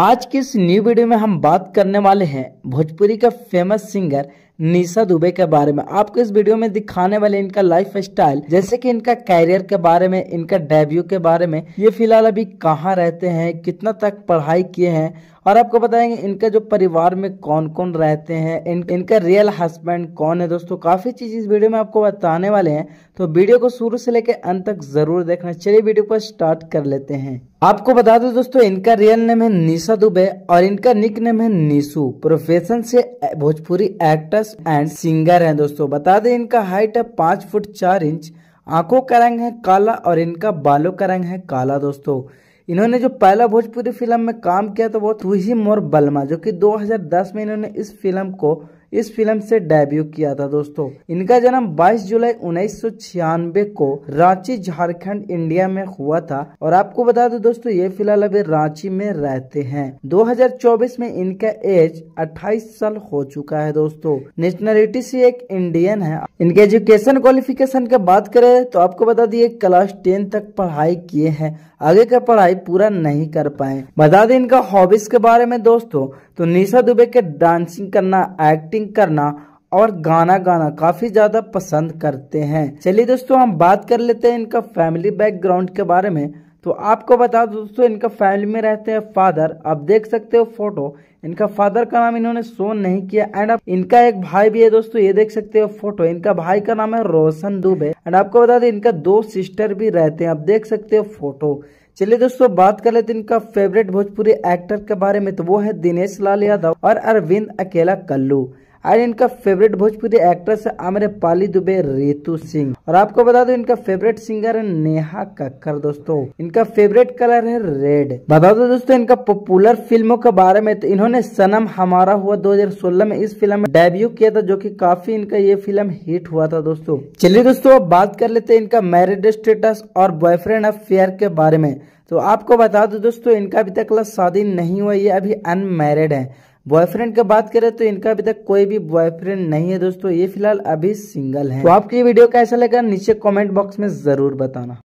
आज की इस न्यू वीडियो में हम बात करने वाले हैं भोजपुरी का फ़ेमस सिंगर निशा दुबे के बारे में। आपको इस वीडियो में दिखाने वाले इनका लाइफ स्टाइल जैसे कि इनका कैरियर के बारे में इनका डेब्यू के बारे में ये फ़िलहाल अभी कहाँ रहते हैं कितना तक पढ़ाई किए हैं और आपको बताएँगे इनका जो परिवार में कौन कौन रहते हैं इन, इनका रियल हस्बैंड कौन है। दोस्तों काफ़ी चीज़ इस वीडियो में आपको बताने वाले हैं तो वीडियो को शुरू से लेकर अंत तक ज़रूर देखना। चलिए वीडियो को स्टार्ट कर लेते हैं। आपको बता दो दोस्तों इनका रियल नेम है निशा दुबे और इनका निक नेम है निशु। प्रोफेशन से भोजपुरी एक्ट्रेस एंड सिंगर हैं दोस्तों। बता दें, इनका हाइट है पाँच फुट चार इंच। आँखों का रंग है काला और इनका बालों का रंग है काला दोस्तों। इन्होंने जो पहला भोजपुरी फ़िल्म में काम किया तो वो ही मोर बलमा, जो कि 2010 में इन्होंने इस फ़िल्म को इस फ़िल्म से डेब्यू किया था दोस्तों। इनका जन्म 22 जुलाई उन्नीस सौ छियानवे को रांची, झारखंड, इंडिया में हुआ था। और आपको बता दो दोस्तों, ये फ़िलहाल अभी रांची में रहते हैं। 2024 में इनका एज 28 साल हो चुका है दोस्तों। नेशनलिटी से एक इंडियन है। इनके एजुकेशन क्वालिफिकेशन की बात करें तो आपको बता दिए क्लास टेन तक पढ़ाई किए हैं। आगे का पढ़ाई पूरा नहीं कर पाए। बता दें इनका हॉबीज के बारे में दोस्तों तो निशा दुबे के डांसिंग करना एक्टिंग करना और गाना गाना काफ़ी ज़्यादा पसंद करते हैं। चलिए दोस्तों, हम बात कर लेते हैं इनका फैमिली बैकग्राउंड के बारे में। तो आपको बता दो दोस्तों, इनका फैमिली में रहते हैं फादर आप देख सकते हो फ़ोटो इनका फादर का नाम इन्होंने शो नहीं किया। एंड आप इनका एक भाई भी है दोस्तों, ये देख सकते हो फ़ोटो इनका भाई का नाम है रोशन दुबे। एंड आपको बता दें, इनका दो सिस्टर भी रहते हैं। आप देख सकते हो फ़ोटो चलिए दोस्तों, बात कर लेते हैं इनका फेवरेट भोजपुरी एक्टर के बारे में। तो वो है दिनेश लाल यादव और अरविंद अकेला कल्लू। और इनका फेवरेट भोजपुरी एक्ट्रेस है आमरे पाली दुबे, रेतु सिंह। और आपको बता दो, इनका फेवरेट सिंगर है नेहा कक्कर, दोस्तों। इनका फेवरेट कलर है रेड बता दो, दोस्तों, इनका पॉपुलर फ़िल्मों के बारे में तो इन्होंने सनम हमारा हुआ 2016 में इस फ़िल्म में डेब्यू किया था, जो कि काफ़ी इनका ये फ़िल्म हिट हुआ था, दोस्तों। चलिए, दोस्तों, अब बात कर लेते हैं इनका मैरिड स्टेटस और बॉयफ्रेंड अफेयर के बारे में। तो आपको बता दो, दोस्तों, इनका अभी तक शादी नहीं हुआ ये अभी अनमेरिड है। बॉयफ्रेंड का बात करें तो इनका अभी तक कोई भी बॉयफ्रेंड नहीं है दोस्तों, ये फ़िलहाल अभी सिंगल है। तो आपकी वीडियो कैसा लगा, नीचे कॉमेंट बॉक्स में ज़रूर बताना।